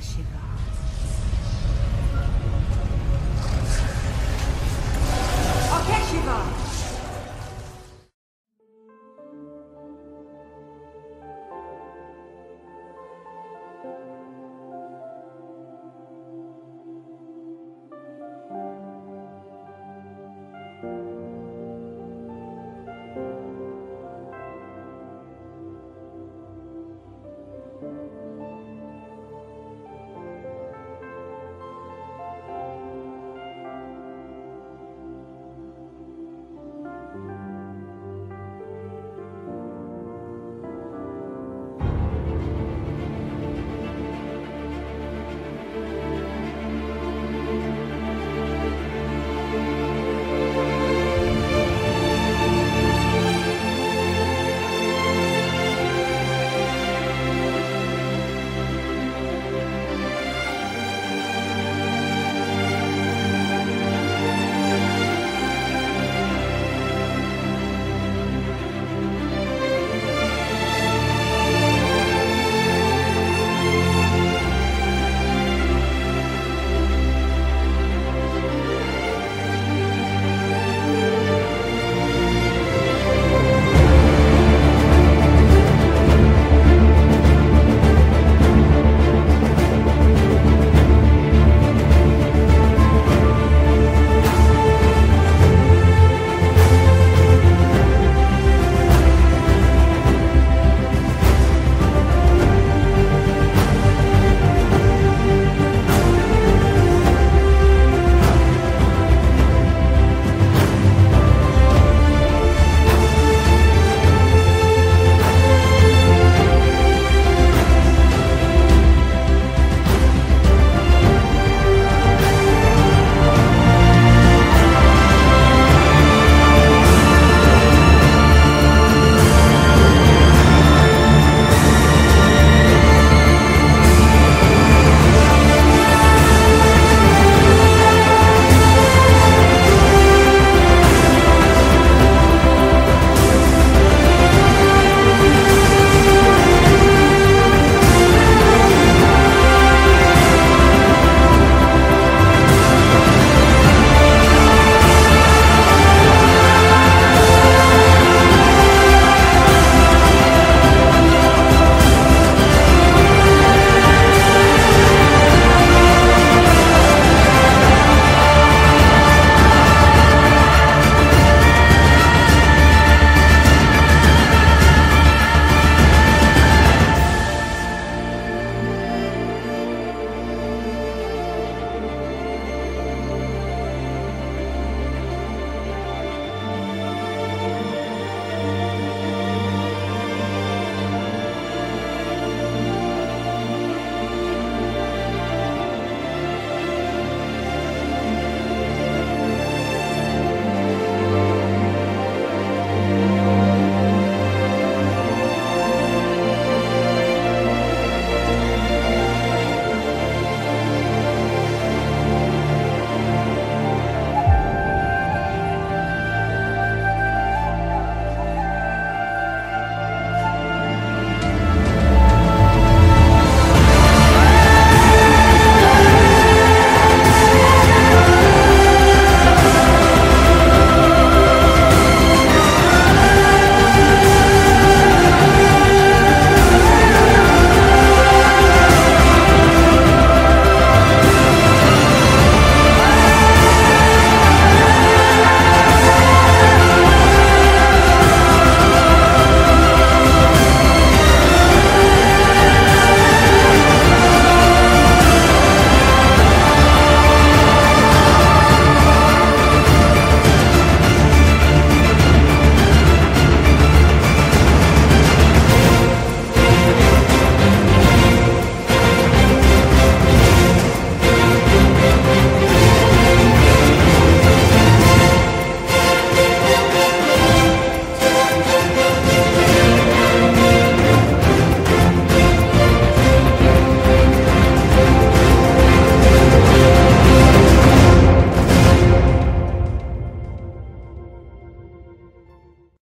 Shiva.